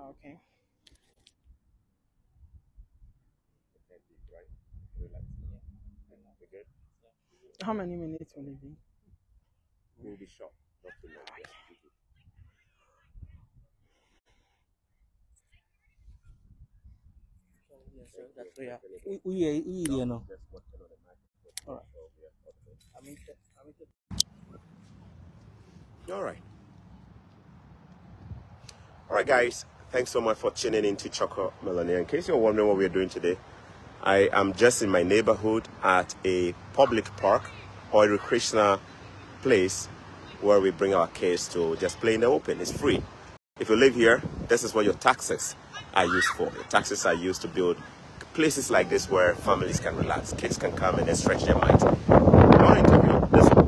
Oh, okay. How many minutes will it be? We'll be short. Not too long. Yeah. U- uye uye no All right. All right, guys. Thanks so much for tuning in to Chorkor Millionaire. In case you're wondering what we're doing today, I am just in my neighborhood at a public park or a recreational place where we bring our kids to just play in the open. It's free. If you live here, this is what your taxes are used for. Your taxes are used to build places like this where families can relax, kids can come and stretch their minds. Interview.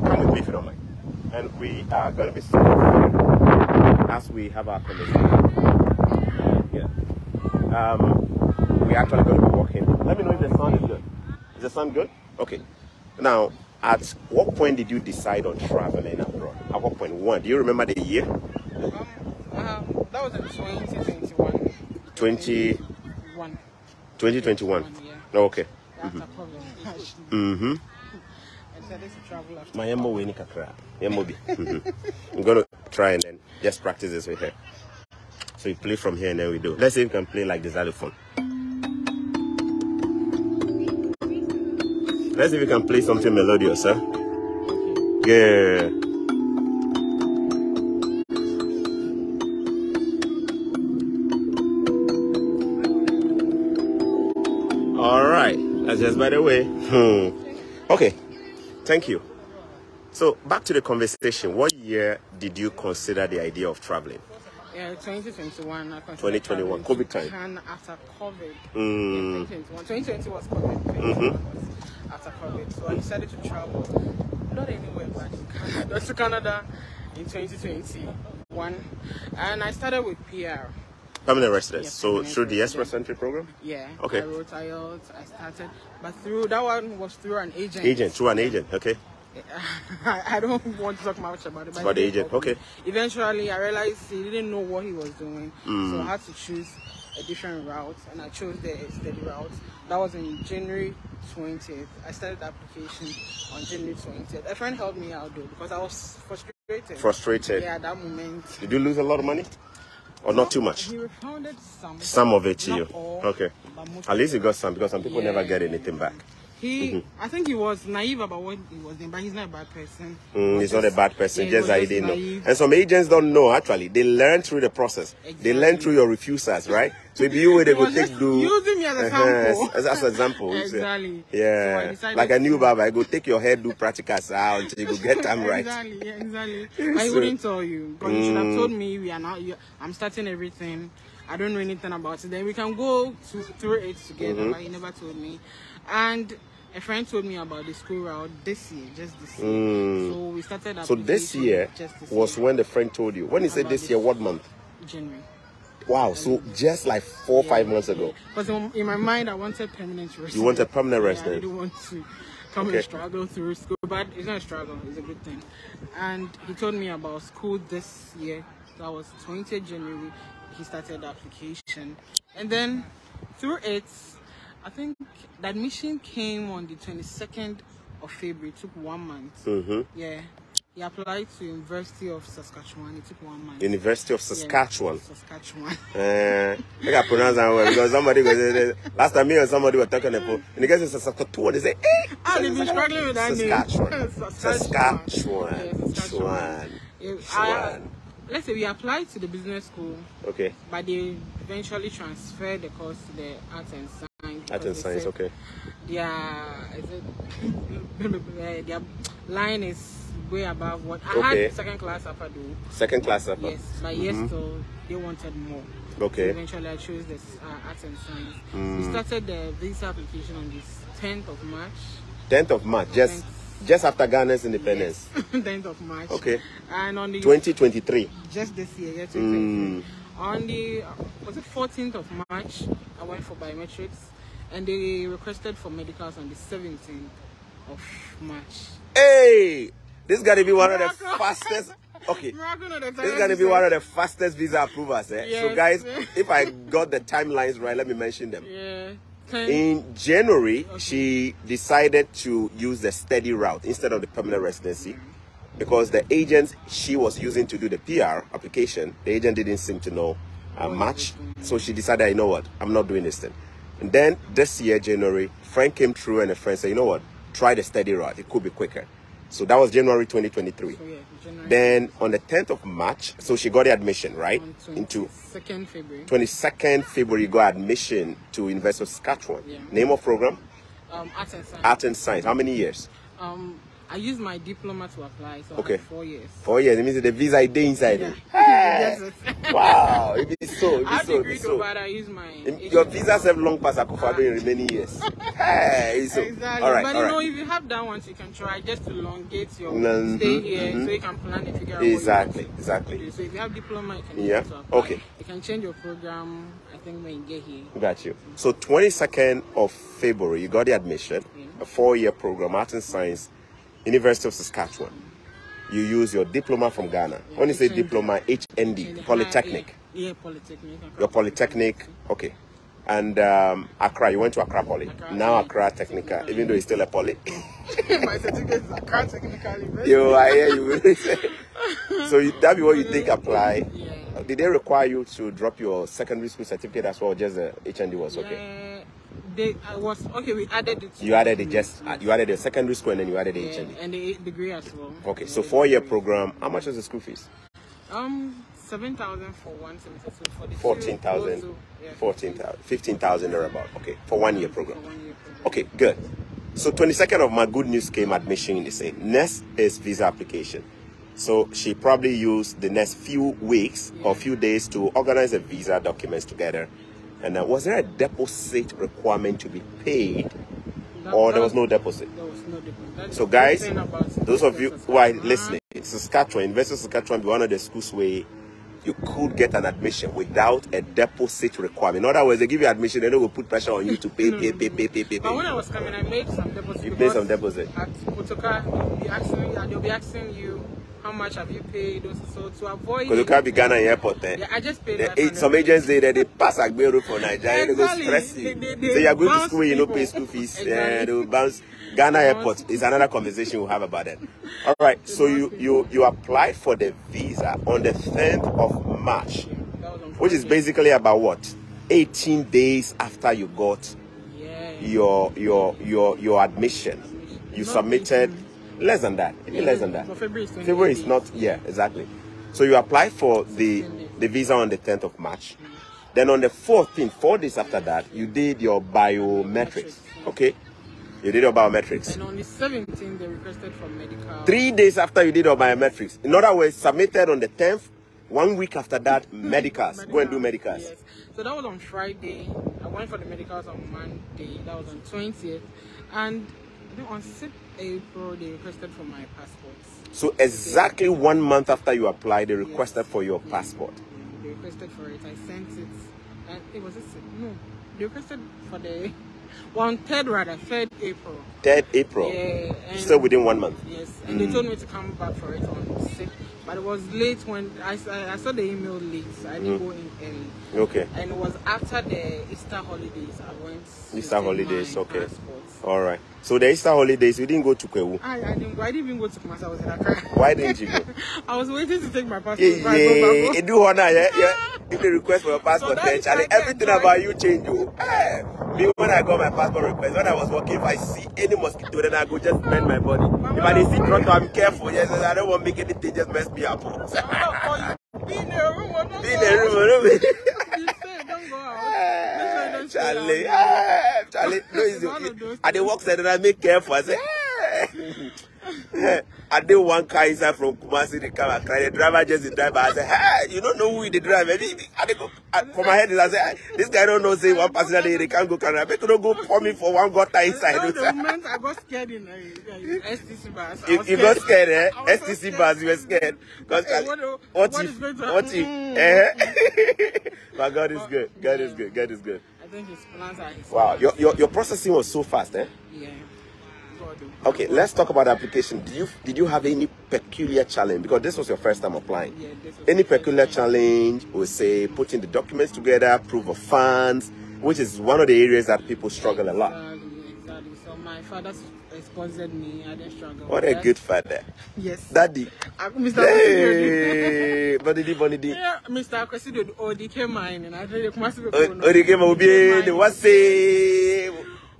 Come with me if you don't mind. And we are going to be as we have our conversation. Um, we're actually going to be walking. Let me know if the sound is good. Is the sound good? Okay. Now, at what point did you decide on traveling abroad? At what point? One, do you remember the year? Um, um, that was in 2021. 20, One. 2021. One, yeah. Okay. COVID. Mm-hmm. To travel after. My yamo weni kakra. Yamo bi. Mhm. I'm going to try and then just practice this with her. So you play from here and then we do. Let's see if you can play like the xylophone. Let's see if you can play something melodious, huh? Yeah. All right. That's just by the way. Hmm. Okay. Thank you. So back to the conversation. What year did you consider the idea of traveling? Yeah, 2021. 2021, COVID time. After COVID. Mm. Yeah, 2020 was COVID. 2021 was after COVID. So I decided to travel, not anywhere, but to Canada, to Canada in 2021. And I started with PR. Permanent residence. Yes, so through the express entry program? Yeah. Okay. I wrote IELTS. I started, but through that one was through an agent. Agent, through an agent, okay? I, don't want to talk much about it. But he the agent, okay. Eventually, I realized he didn't know what he was doing, Mm. so I had to choose a different route, and I chose the steady route. That was in January 20th. I started the application on January 20th. A friend helped me out though because I was frustrated. Frustrated. Yeah, at that moment. Did you lose a lot of money? Or not too much? He refunded some. Some of it to you. all, Okay. At least you got some because some people never get anything back. He, Mm-hmm. I think he was naive about what he was doing, but he's not a bad person. Mm, he's not a bad person, yeah, just that he didn't know. And some agents don't know actually. They learn through the process. They learn through your refusals, right? So if you were they was take do using me as a Uh-huh, as, as an example. Exactly. So I Yeah. decided like a new barber, I go take your hair, do practicals out until you go get them right. Exactly, yeah, exactly. So- wouldn't tell you. But you should have Mm. told me we are now. You, I'm starting everything. I don't know anything about it. Then we can go to, through it together. Mhm. But he never told me. And a friend told me about the school route this year, just this year. Mm. So we started. So this year just this was year, when the friend told you. When he said this year, what month? January. Wow. So just like four or five months ago. Because in, my mind, I wanted permanent residence. You wanted permanent Yeah, I residence. didn't want to come Okay. and struggle through school, but it's not a struggle, it's a good thing. And he told me about school this year. That was 20th January. He started the application. And then through it, I think the admission came on the 22nd of February. It took one month. Mm-hmm. Yeah. He applied to University of Saskatchewan. It took one month. University of Yeah, Saskatchewan. Saskatchewan. Uh, I got pronounce that well because somebody was uh, last time me and somebody were talking about in the case of Saskatchewan, they say, eh, Ah, they've been struggling with that name. Saskatchewan. Saskatchewan. Saskatchewan. Yeah, Saskatchewan. Yeah, I, let's say we applied to the business school, Okay. but they eventually transferred the course to the arts and science. Art and science, okay. Yeah, is it, their line is way above what I Okay. had second class upper though. Second class upper. Yes, but yes, Mhm. so they wanted more. Okay. So eventually, I chose this uh, art and science. We Mm. started the visa application on this 10th of March. 10th of March, just just after Ghana's independence. 10th of March. Okay. And on the 2023. just this year, yeah, Mm. 2023. On the uh, was it 14th of March, I went for biometrics, and they requested for medicals on the 17th of March. Hey, this got to be one of the fastest. okay. This is gonna be one of the fastest visa approvers, eh? So guys, if I got the timelines right, let me mention them. Yeah. In January, she decided to use the steady route instead of the permanent residency because the agent she was using to do the PR application, the agent didn't seem to know a match. So she decided, you know what, I'm not doing this thing. And then this year, January, friend came through and a friend said, you know what, try the steady route. It could be quicker. So that was January 2023. so yeah, January. Then on the 10th of March, so she got the admission, right? Into 22nd February. 22nd February, got admission to University of Saskatchewan. Yeah. Name of program? Um, art and science. Art and Science. How many years? Um, I used my diploma to apply, so Okay. Four years. Four years. It means the visa is there inside. Yeah. Hey! Yes, it- wow. It is so. It I is so. It is so. but I use my. Your visa have long past Akufado in remaining years. Hey, it's so. Exactly. All right, but all you know, if you have that one, you can try just to elongate your Mhm, stay here, mhm. so you can plan and figure out Exactly, exactly. So if you have diploma, you can Yeah, use it to apply. okay. You can change your program. I think when you get here. Got you. So 22nd of February, you got the admission, a four-year program, Art and Science, University of Saskatchewan. You use your diploma from Ghana. when you say diploma, HND, Polytechnic. Yeah, polytechnic. Your Polytechnic, okay. And um, Accra, you went to Accra Poly. Accra, now yeah. Accra Technica, even though it's still a Poly. my certificate is Accra Technical University. Yo, I hear you. so you, that be what you think apply. Yeah. Did they require you to drop your secondary school certificate as well, just the HND was okay? Yeah, they, I was okay. We added it. to You added it the- just you added the secondary school and then you added the yeah, HND. and the degree as well. Okay, so four year program. How much was the school fees? Um, seven thousand for one semester. So for the two, 14,000, also, yeah, 14,000, 15,000 thereabout. Okay, for one year program. for one year program. Okay, good. So 22nd of my good news came admission in the same. Next is visa application. So she probably used the next few weeks or few days to organize the visa documents together. And uh, was there a deposit requirement to be paid, That- or there was no deposit? There was no. That's So guys, those of you who are listening, Saskatchewan, University of Saskatchewan be one of the schools where you could get an admission without a deposit requirement. In other words, they give you admission, they don't put pressure on you to pay, pay, pay, pay, pay, pay, But when. I was coming, I made some deposit. You paid some deposit. At Kotoka, they'll be asking, they'll be asking you how much have you paid. So to avoid. Because you can't be Ghana airport. Eh? Yeah, I just paid. Eh, some agents say that they pass a Agbero for Nigeria, they go Exactly. stress you. They- they- they so you're going to school, you don't pay school fees. Exactly. Yeah, they will bounce. Ghana airport is another conversation we'll have about that. All right, so you you you applied for the visa on the 10th of March, on which is basically about what 18 days after you got Yeah. your your your your admission. You Not submitted less than that, even less than that. February is February is not, yeah, exactly. So you applied for the the visa on the 10th of March. Then on the 14th, four days after that, you did your biometrics. Okay, you did your biometrics. And on the 17th, they requested for medical. Three days after you did your biometrics. In other words, submitted on the 10th. One week after that, medicals. Go and do medicals. Yes. So that was on Friday. I went for the medicals on Monday. That was on 20th. And on 6th April, they requested for my passport. So exactly one month after you applied, they requested for your passport. They requested for it. I sent it. And it was it. No. They requested for the. Well, 3rd rather, 3rd April. 3rd April. Yeah. And Still within one month. Yes, and they hmm. told me to come back for it on 6th. But it was late when I, I I saw the email late, so I didn't hmm. go in early. Okay. And it was after the Easter holidays I went. Easter holidays, okay. passports. All right. So the Easter holidays, you didn't go to Kwewu. I, I didn't go. I didn't even go to Kumasi. I was in Accra. Why didn't you go? I was waiting to take my passport. Yeah, yeah. go back You do honor, yeah, yeah. If they request for your passport, that then Charlie, everything enjoy- about you change. You. Eh, me when I got my passport request, when I was working, if I see any mosquito, then I go just bend my body. If I see trotro, I'm careful. Yes, I don't want to make anything just mess me up. Be in the room. or don't Be in the room, don't go out. Charlie. No, I dey walk side and I make careful. I say, hey. I did one car inside from Kumasi and cry. The driver just the driver. I say, hey, you don't know who the driver. I dey- go, I, for my head, I say, "Hey, this guy don't know. Say one person that they, can't go. Can I better don't go pour me for one gutter inside? That was the moment I got scared in uh, uh, STC bus. You, you got scared, eh? So STC scared. bus, you were scared. Because Hey, what what, what if, what if, eh? but God is good. God is good. God is good. Think his plans are his Wow, your, your, your processing was so fast, eh? Yeah. Okay, let's talk about the application. Did you did you have any peculiar challenge? Because this was your first time applying. Yeah, this was Any peculiar challenge? We say putting the documents together, proof of funds, which is one of the areas that people struggle a lot. Exactly, exactly. So my father s- sponsored me. I didn't struggle. What a that. good father, Yes. daddy. Uh, Mr. Hey. Bonidi, Bonidi. Yeah, Mr. Kwesido Odike mine, and I you, Kumasi O- Orige ma obi the what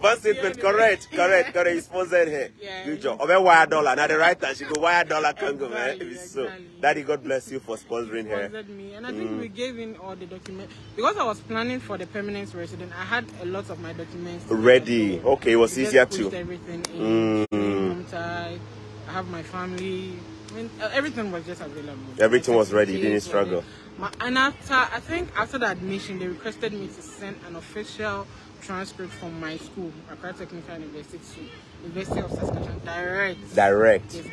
one statement correct correct correct you sponsored her Yeah. good job obe wire dollar now the right time she go wire dollar can go man so exactly. daddy god bless you for sponsoring her sponsored me, and I think Mm. we gave in all the documents because I was planning for the permanent resident. I had a lot of my documents ready so okay it was easier to everything in. Mm. I have my family. I mean, uh, everything was just available. Everything was ready, you didn't struggle. My, and after, I think after the admission, they requested me to send an official transcript from my school, Accra Technical University, University of Saskatchewan, direct. direct Yes,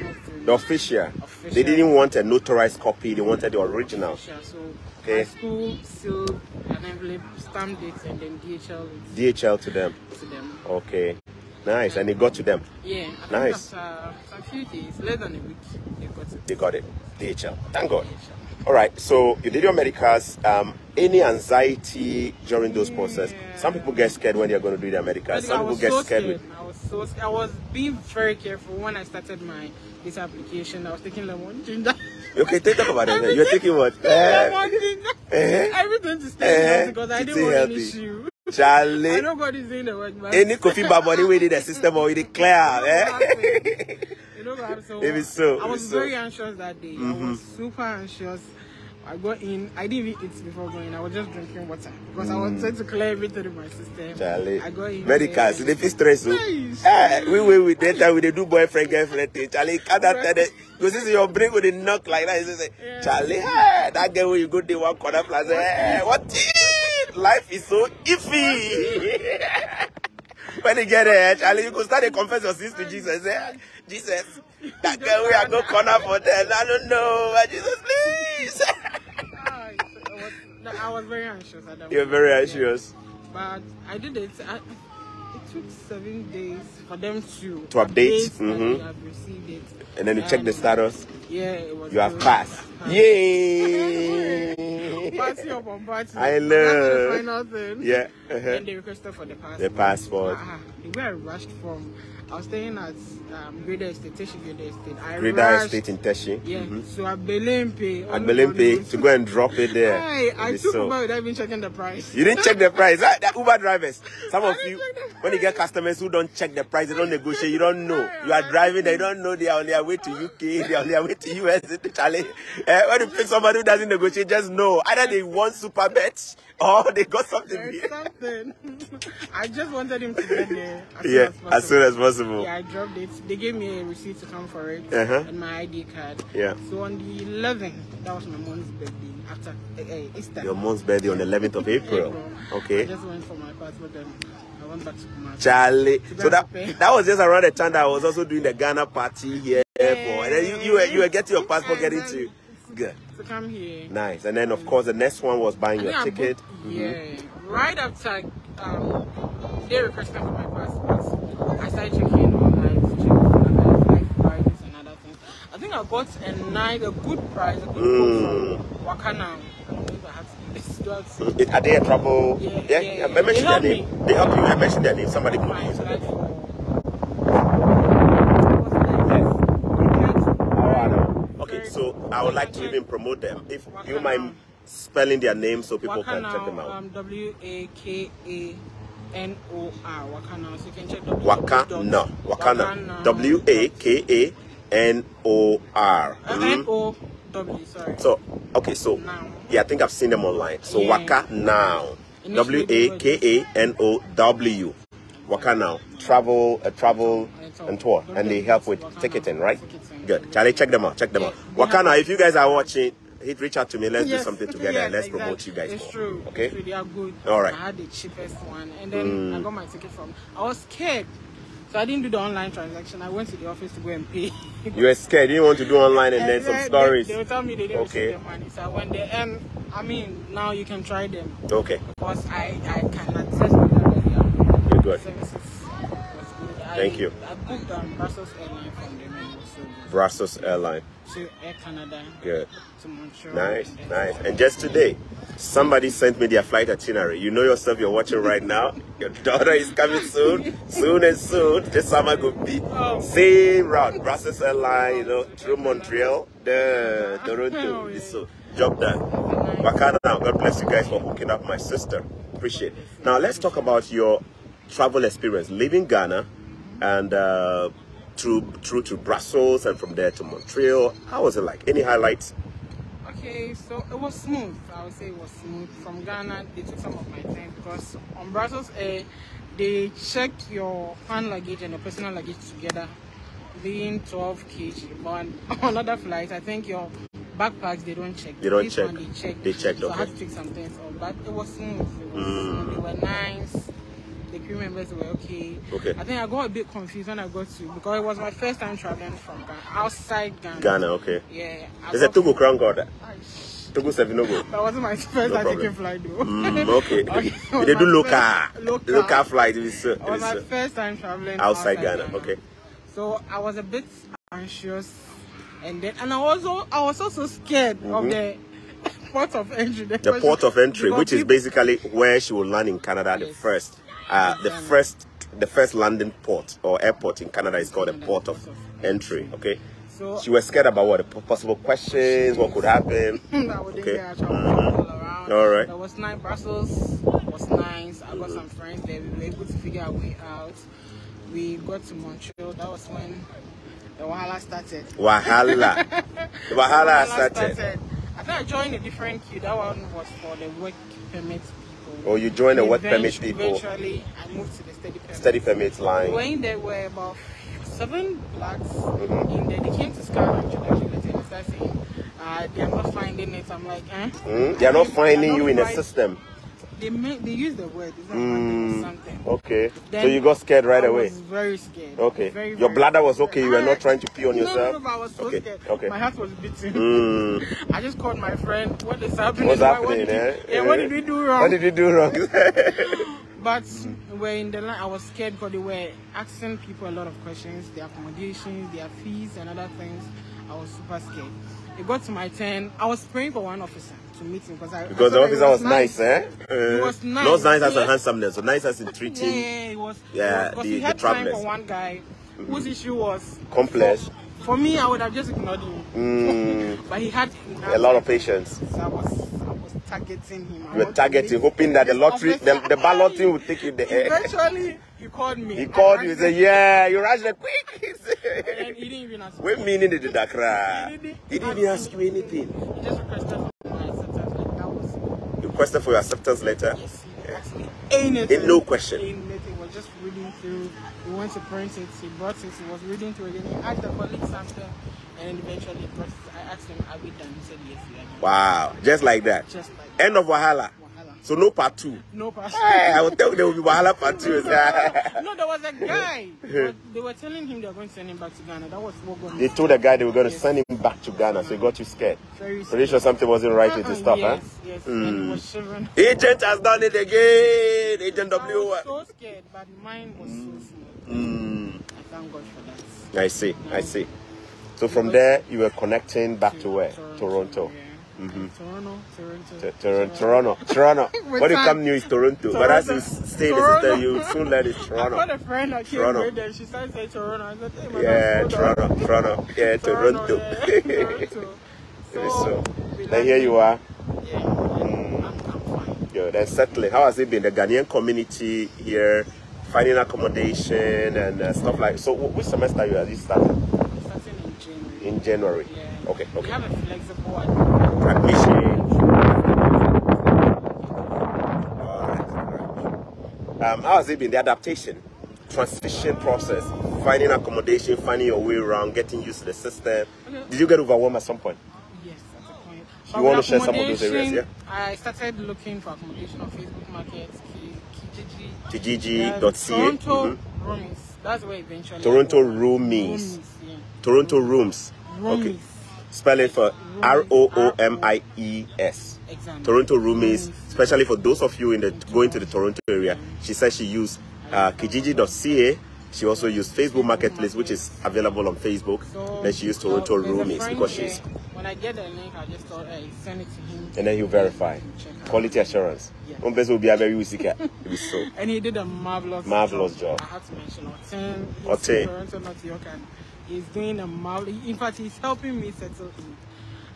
the official Official. they didn't want a notarized copy they wanted the original official. So Okay. my school sealed an envelope, stamped it, and then DHL dhl to them to them. okay nice and it got to them Yeah, Nice. after a few days, less than a week, they got it. they got it dhl thank god all right so you did your medicals um any anxiety during those process some people get scared when they're going to do their medicals some people get so scared scared. with I was so scared. I was being very careful when I started my this application. I was taking lemon ginger. Okay, take talk about it. You're taking what? lemon Eh, ginger. eh, Everything to stay healthy because I didn't want any healthy. issue. I Charlie. know God is doing the work, but Any coffee bar barbody with the system already clear. Eh? What? So, If it's so, I was it's so. very anxious that day. I was super anxious. I got in. I didn't even eat before going. I was just drinking water because I wanted to clear everything in my system. Charlie. I got in. Medicals, there. they feel stress. oh. Nice. Eh, we we with that we dey do boyfriend girlfriend thing. Charlie, can't that tell it? Because this is your brain with a knock like that. You say, Yeah. Charlie, eh, that girl when you go to one corner plaza, eh, what? it? Life is so iffy. when you get there, Charlie, you go start to confess your sins to Jesus. Eh? Jesus, that girl we are go corner for them. I don't know, but Jesus, please. Ah, was, I was very anxious at that You're very Yeah. anxious. But I did it. I, it took seven days for them to To update, that mhm. they have received it. And then you check the status. Yeah, it was. You have passed. Passed. Yay! Party upon party. I That's know. the final thing. Yeah. uh-huh. Then they requested for the passport. The passport. Ah, the way I rushed from, I was staying at um, Greater Estate, Teshie Greater Estate. I Greater rushed, Estate in Teshie. Yeah, Mhm. so at Belempe. At Belempe to go and drop it there. I It's took so- Uber without even checking the price. You didn't check the price. that, the Uber drivers. Some of I you, when you get customers who don't check the price, they don't negotiate, you don't know. You are driving, they don't know they are on their way to UK, they are on their way to US. Charlie. Eh, when you pick somebody who doesn't negotiate, just know either they want super bets or they got something. There's something. I just wanted him to get there. As yeah, soon as as soon as possible. Yeah, I dropped it. They gave me a receipt to come for it Uh-huh. and my ID card. Yeah. So on the 11th, that was my mom's birthday after uh, Easter. Your mom's birthday on the 11th of April. April. I Okay. just went for my passport and I went back to. Charlie. So that that was just around the time that I was also doing the Ghana party here. For, and then you, you, were, you were getting your passport, getting to. Good. To come here. Nice. And then, of course, the next one was buying I your ticket. booked- Yeah. Right after um, they requested for my passport, I started checking online to check for other prices and other things. I think I got a nice, a good price, a good Mm. quote from Wakanow. I don't know if I have to this. Do I It, are they a trouble? Yeah, yeah, yeah, yeah. mentioned They their name. me. They help you. I mentioned their name. Somebody put my me. flight for? Okay, so I would like to even promote them. If you mind spelling their name so people can check them out. Um, W A K A N O R. Wakanow. So you can check Wakanow. Wakanow. W A K A N O R. Uh, Mhm. N O W. Sorry. So, okay, so Now. yeah, I think I've seen them online. So Yeah. Wakanow, W A K A N O W, Wakanow, travel, uh, travel and tour, and they help with ticketing, right? Good. Charlie, check them out. Check them Yeah, out. they Waka have- now, if you guys are watching, hit reach out to me. Let's do something together and yes, let's promote you guys It's more. true. Okay. It's are good. All right. Mm. I had the cheapest one, and then I got my ticket from. I was scared, so I didn't do the online transaction. I went to the office to go and pay. You were scared. You didn't want to do online and then And some stories. They, they tell me they didn't Okay. receive the money. So when they end, I mean, now you can try them Okay. because I I can that. that You're good. Services good. Thank I, you. I booked um, Brussels Airline from them and it was so good. Brussels Airline. To Air Canada, Good. to Montreal. Nice, and nice. And just today, somebody sent me their flight itinerary. You know yourself, you're watching right now. Your daughter is coming soon, soon and soon. This summer could be same route. Brussels Airline, you know, through Montreal, the Toronto. So job done. Wakanow, God bless you guys for hooking up my sister. Appreciate it. Now let's talk about your travel experience, leaving Ghana and uh, through through to Brussels and from there to Montreal. How was it like? Any highlights? Okay, so it was smooth. I would say it was smooth. From Ghana, they took some of my time because on Brussels Air, they check your hand luggage and your personal luggage together, being 12 kg. But on another flight, I think your backpacks they don't check. They don't This check. One, they check. They checked, So I had to take some things off, but it was smooth. It was Mm. smooth. They were nice. The crew members were okay. Okay. I think I got a bit confused when I got to because it was my first time traveling from Ghana, outside Ghana. Ghana, okay. Yeah. I Is it Togo Crown God? Togo Sevinogo. that wasn't my first No time taking flight though. Mm, okay. it was they do local, local, local. flight. It is, uh, It was my uh, first time traveling outside Ghana. Okay. So I was a bit anxious, and then and I also I was also scared of Mhm. the port of entry. The port of entry, which is basically where she will land in Canada, the first, uh, the first, the first landing port or airport in Canada is called a port of entry. Okay. So She was scared about what the possible questions, what could happen. Okay. I all. Right. That was nice. Brussels was nice. I got some friends there. We were able to figure our way out. We got to Montreal. That was when the wahala started. Wahala. The Wahala started. I think I joined a different queue. That one was for the work permit. Or you joined the work permit people, Eventually, I moved to the study permit. study permit line. When there were about seven blacks Mhm. in there, they came to introduction letter and started saying, uh, they are not finding it. I'm like, eh? Mm, They are not finding They are you not in the system. They make, they use the word, is that Mm, something? Okay. So you got scared right I away. was very scared. Okay. Very, Your very bladder was okay. You were I- not trying to pee on No, yourself. No, I was so Okay, scared. okay. My heart was beating. Mm. I just called my friend. What is happening? What's happening, what did we- eh? Yeah, what did we do wrong? What did you do wrong? But we're in the line. I was scared because they were asking people a lot of questions, their accommodations, their fees, and other things. I was super scared. It got to my turn. I was praying for one officer to meet him because I because the I thought officer it was nice, eh? It Uh, was nice. Not nice as a Yeah. handsomeness, so nice as in treating yeah, it was. Yeah, because the- the had time for one guy whose issue was complex. For, for me, I would have just ignored him. Mm, But he had a lot of patience. So I was, I was targeting him. I You were targeting, hoping that the lottery, the, the balloting would take you there. Eventually, he called me. He called you, he said. Yeah, you rushed it quick. He didn't even ask me. What meaning did that cry? He didn't even ask you anything. He just requested for my acceptance. Like, that was requested for your acceptance letter. yes. He asked me anything. No question. Anything. Was just reading through. He went to print it. He brought it. He was reading through it. Then he asked the colleague something, and then eventually he. I asked him, "Are we done?" He said, "Yes, we are done." Wow, just like that. Just like End of Wahala. So no part two. No pass. Hey, I will tell you there will be Wahala part two. no, there was a guy. they were telling him they were going to send him back to Ghana. That was what got they told the guy they were going to send him back to Ghana, so he got you scared. very Pretty sure something wasn't right with his stuff, yes, huh? Yes, Mm. and he was shivering. Agent has done it again. Agent I W. was so scared, but mine was so smooth. Mm, I thank God for that. I see, I see. So from there, you were connecting back to where? Toronto. Yeah. Mhm. Toronto, Toronto. Toronto, Toronto, Toronto. What you come new is Toronto, but as you Toronto. stay in the Toronto. you soon learn it's Toronto. I got Toronto. a friend that came Toronto. with she started saying Toronto. I said, hey, Yeah. Toronto, Toronto, yeah, Toronto. yeah, Toronto. Maybe so. we Then here you are. Yeah, I'm, I'm fine. Good. And settling. How has it been? The Ghanaian community here, finding accommodation and uh, stuff like. So, which semester you are you starting? Starting in January. In January. Yeah. Okay. We Okay. have a flexible admission. Admission. Alright, alright. Um, how has it been? The adaptation, transition process, finding accommodation, finding your way around, getting used to the system. Did you get overwhelmed at some point? Yes, at a point. You wanna share some of those areas, accommodation, I started looking for accommodation on Facebook Market, Ki- Kijiji. Kijiji.ca. Toronto Mhm. Roomies. That's where eventually. Toronto I got- Roomies. yeah. Toronto Rooms. Roomies. Okay. Spell it for R O O M I E S. Toronto roomies, Roomies. especially for those of you in the going to the Toronto area. She says she used uh, kijiji.ca She also used Facebook Marketplace, which is available on Facebook. So, then she used Toronto a Roomies because she's, When I get the link, I just thought, hey, send it to him. and then he'll verify. Quality assurance. Yeah. One person will be a very was so. And he did a marvelous Marvelous job. I had to mention Oten. Oten. Toronto, North York, and he's doing a marvelous. In fact, he's helping me settle in.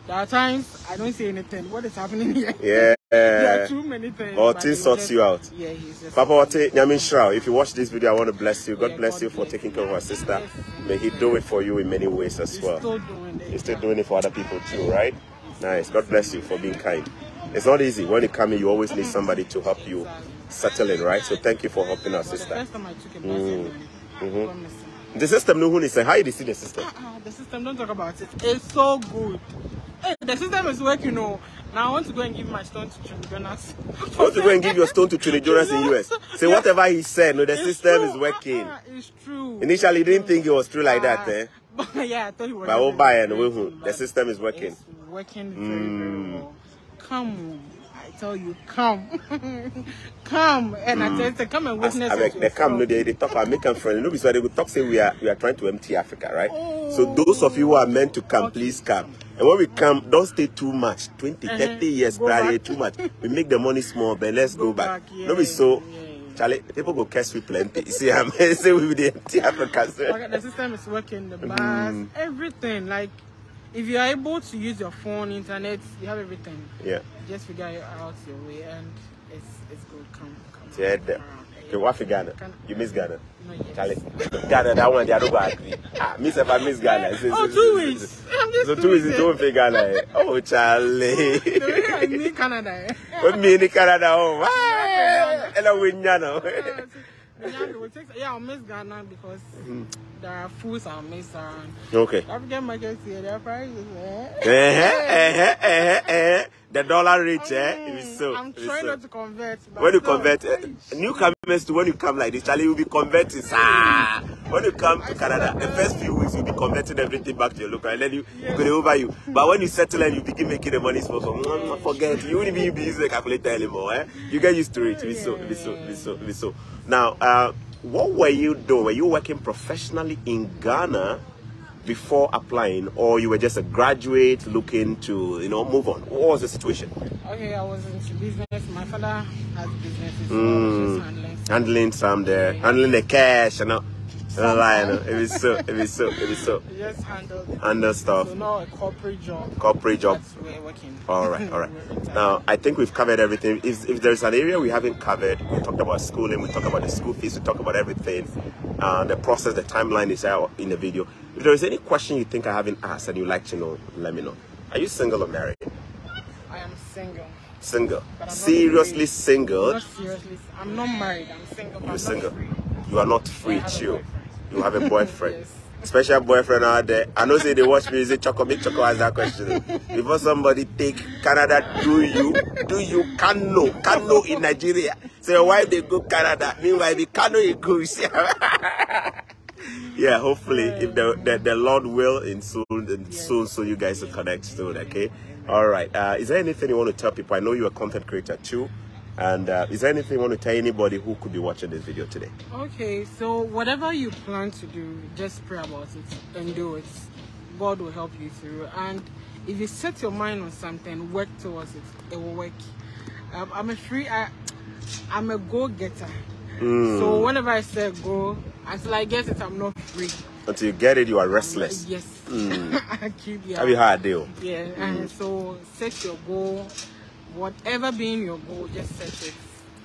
There are times I don't say anything. What is happening here? Yeah. there are too many things. He sorts just- you out. Yeah, he's just. Papa Ote if you watch this video, I want to bless you. God Yeah, bless God you for bless taking care of our sister. May He do it for you in many ways as he's well. still doing it. He's still doing it for other people too, right? Nice. God bless you for being kind. It's not easy. When you come in, you always need somebody to help you settle in, right? So thank you for helping our sister. first mm. time mm-hmm. I The system, no one is saying, how you see the system? Ah, the system, don't talk about it. It's so good. Hey, the system is working, oh. Now I want to go and give my stone to Trinity Jonas. I want to go and give your stone to Trinity Jonas in US. Say whatever he said, no, the It's system true. is working. Ah, it's true. Initially, he didn't think it was true like that, Ah, eh? But yeah, I thought he was. But we'll buy and we'll- the system is working. It's working very, very Mm. well. Come on. I tell you, come. come. And I tell you, come and As, witness I it they come, no, they, they talk about making friendly. No, so they will talk say we are we are trying to empty Africa, right? So Oh. those of you who are meant to come, please come. And when we come, don't stay too much. 20, Uh-huh. 30 years, probably too much. We make the money small, but let's go, Go back. back, yeah, no, be so. yeah. Charlie, people go catch we plenty. You see, I'm say we with the empty Africa. so- Okay, the system is working, the bus, Mm. everything. Like, if you are able to use your phone, internet, you have everything. Yeah. Just figure it out your way, and it's it's good. Come, come. Yeah, come Okay, what for Ghana? Can- You miss Ghana? No, yes. Charlie, Ghana, that one, they don't go agree. Ah, miss if I miss Ghana. It's- Oh, two weeks. I'm just So two weeks, weeks, don't for Ghana. eh? Oh, Charlie. The way I mean Canada. What me in Canada Oh, Hello, Winyano. Yeah, so, we'll take- Yeah, I'll miss Ghana because there are foods I'll miss around. Okay. African markets here, their prices. Eh? Eh, eh, eh, eh. The dollar rate, eh? It is so. I'm trying so. not to convert. When you still, convert, uh, newcomers to when you come like this, Charlie will be converting. Ah, when you come to Canada, the first few weeks you'll be converting everything back to your local, and then you you go over you. But when you settle and you begin making the money for from, mm, forget you won't even be using the calculator anymore. Eh? You get used to it. It is so, it is so, it is so, it is so. Now, uh, what were you doing? Were you working professionally in Ghana? Before applying, or you were just a graduate looking to, you know, move on. What was the situation? Okay, I was into business. My father has businesses, so was hmm. just handling. handling some there, handling the cash and all. No. It was so, it was so, it was so. I just handled it. Handle stuff, So now a corporate job. corporate job. We're working. All right, all right. Now, I think we've covered everything. If, if there's an area we haven't covered, we talked about schooling, we talked about the school fees, we talked about everything. Uh, the process, the timeline is out in the video. If there is any question you think I haven't asked and you'd like to know, let me know. Are you single or married? I am single. Single. But I'm not Seriously single. Not seriously. I'm not married. I'm single. You're I'm single. Free. You are not free, a chill. You have a boyfriend. Yes. Special boyfriend out there. I know say they watch me, say Chorkor, make Chorkor ask that question. Before somebody take Canada, do you, do you Kano, Kano in Nigeria? Say why they go Canada? Meanwhile, the Kano in goes. yeah, hopefully, if the, the the Lord will, in soon, in soon, so you guys will connect soon. Okay. All right. Uh, is there anything you want to tell people? I know you're a content creator too. And uh, is there anything you want to tell anybody who could be watching this video today? Okay, so whatever you plan to do, just pray about it and do it. God will help you through. And if you set your mind on something, work towards it. It will work. Um, I'm a free. I, I'm a go-getter. Hmm. So whenever I say go, until I get it, I'm not free. Until you get it, you are restless. Yes. I keep yeah. Have you hard deal? Yeah, and so set your goal, whatever being your goal, just set it.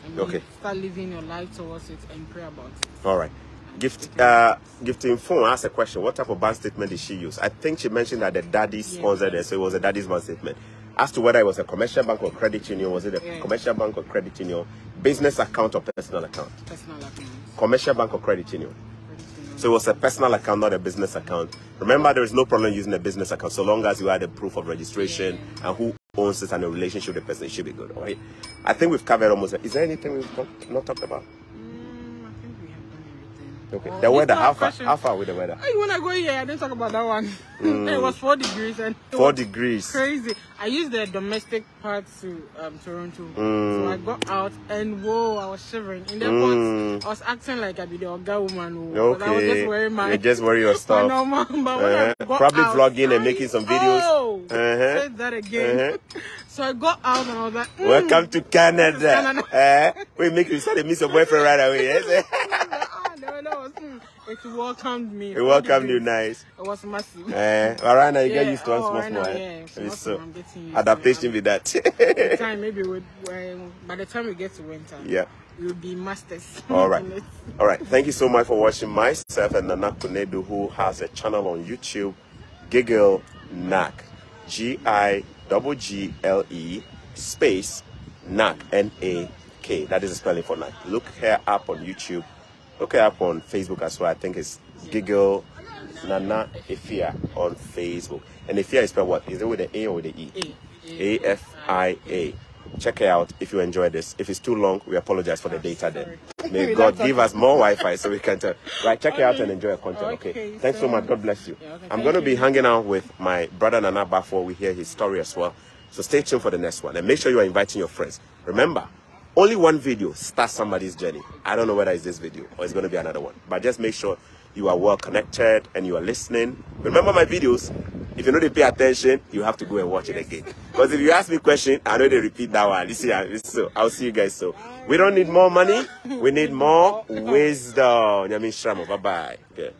And Okay. Start living your life towards it and pray about it. All right. Gift, uh, gifting phone asked a question. What type of bank statement did she use? I think she mentioned that the daddy sponsored it, so it was a daddy's bank statement. As to whether it was a commercial bank or credit union, was it a Yeah. commercial bank or credit union, business account or personal account? Personal account. Commercial bank or credit union? credit union. So it was a personal account, not a business account. Remember, there is no problem using a business account so long as you had a proof of registration and who and a relationship with the person. It should be good, all right? I think we've covered almost. Is there anything we've not talked about? Mm, I think we have done everything. Okay. The weather, how far? How far with the weather? Hey, when I go here, I didn't talk about that one. it was four degrees and Four degrees. Crazy. I used the domestic part to um, Toronto, Mm. so I got out and whoa, I was shivering in the Mm. I was acting like I be the Oga woman. but I was just wearing my You just wear your stuff. normal. But when Uh-huh. I Probably out, vlogging and I- making some videos. Oh, Uh-huh. say that again. So I got out and I was like, mm. Welcome to Canada. Canada. Eh? we make you start to miss your boyfriend right away. Yes? ah, no, that was, mm, it welcomed me. Four welcomed you nice. It was massive. Eh, right now you get used to one oh, small small. yeah, eh? small, small, so adaptation with that. time maybe with when by the time we get to winter, yeah. we'll be masters. All right. All right. Thank you so much for watching myself and Nana Kunedu, who has a channel on YouTube, Giggle Knack. G I double G L E space Knack N A K. That is the spelling for Knack. Look her up on YouTube. Look her up on Facebook as well. I think it's Giggle Nana Efia on Facebook. And Efia is spelled what? Is it with the A or with the E? A. F I A. Check it out if you enjoy this. If it's too long, we apologize for the data then. May God give us more Wi-Fi so we can tell. Right, check it out and enjoy your content. Okay. Thanks so so- much. God bless you. I'm going to be hanging out with my brother Nana before we hear his story as well. So stay tuned for the next one and make sure you are inviting your friends. Remember, only one video starts somebody's journey. I don't know whether it's this video or it's going to be another one, but just make sure you are well connected and you are listening. Remember my videos. If you know they pay attention, you have to go and watch it again. Because if you ask me question, I know they repeat that one. I- so I'll see you guys. So we don't need more money. We need more wisdom. Bye bye. Okay.